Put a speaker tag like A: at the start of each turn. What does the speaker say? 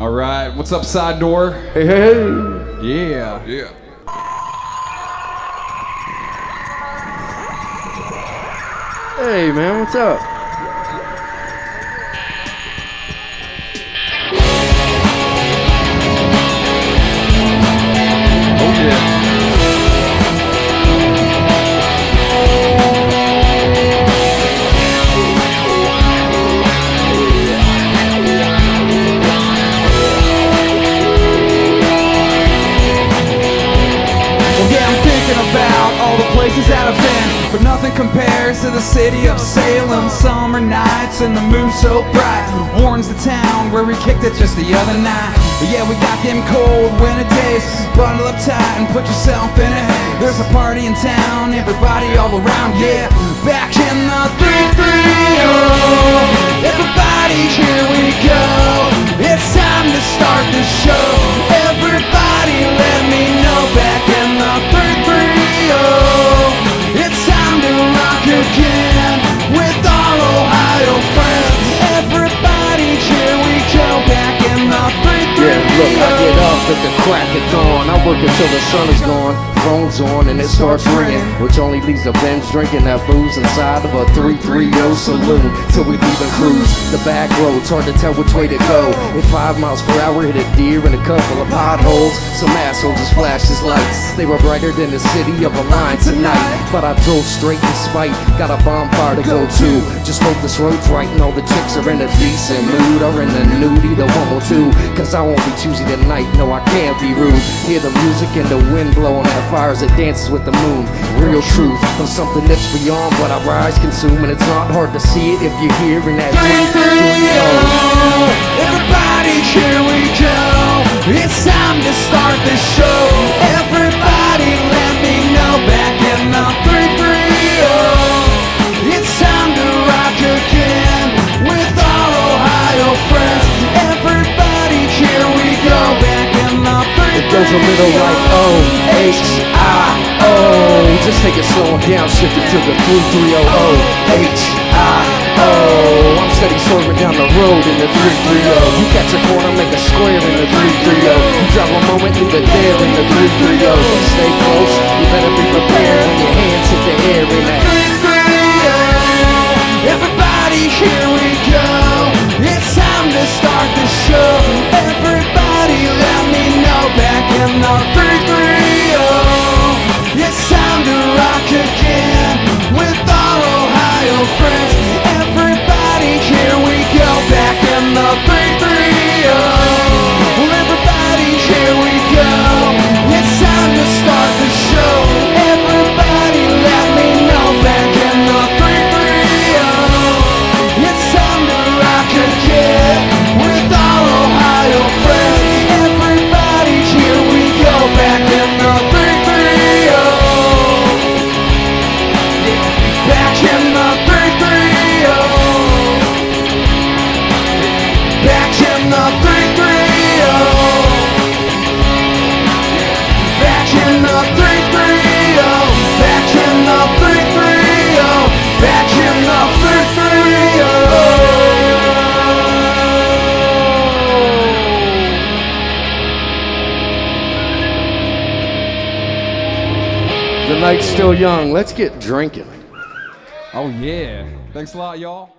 A: All right, what's up, side door?
B: Hey, hey, hey.
A: Yeah.
C: Yeah.
B: Hey, man, what's up?
A: Oh yeah. Places that I've been, but nothing compares to the city of Salem. Summer nights and the moon so bright. Warren's the town where we kicked it just the other night. But yeah, we got them cold winter days. Bundle up tight and put yourself in a haze. There's a party in town, everybody all around, yeah. Back in the 330. Everybody, here we go.
B: At the crack of dawn. Work until the sun is gone. Phone's on and it starts ringing, which only leaves the bench drinking that booze inside of a 330 saloon till we leave and cruise. The back roads, hard to tell which way to go. At five miles per hour, hit a deer and a couple of potholes. Some assholes just flashed his lights. They were brighter than the city of Alliance tonight. But I drove straight in spite. Got a bonfire to go to. Just hope this road's right and all the chicks are in a decent mood or in the nudie. The one will do. Cause I won't be choosy tonight. No, I can't be rude. Hear the music and the wind blowing that fire as it dances with the moon. Real truth of something that's beyond what our eyes consume. And it's not hard to see it if you're hearing that.
A: 330. 330.
B: A little like O H I O. Just take it slow and down, shift it to the 330 O H I O. I'm steady swerving down the road in the 330. You catch a corner, make a square in the 330. You drive a moment, leave it there in the 330. Stay close, The night's still young, let's get drinking.
A: Oh, yeah. Thanks a lot, y'all.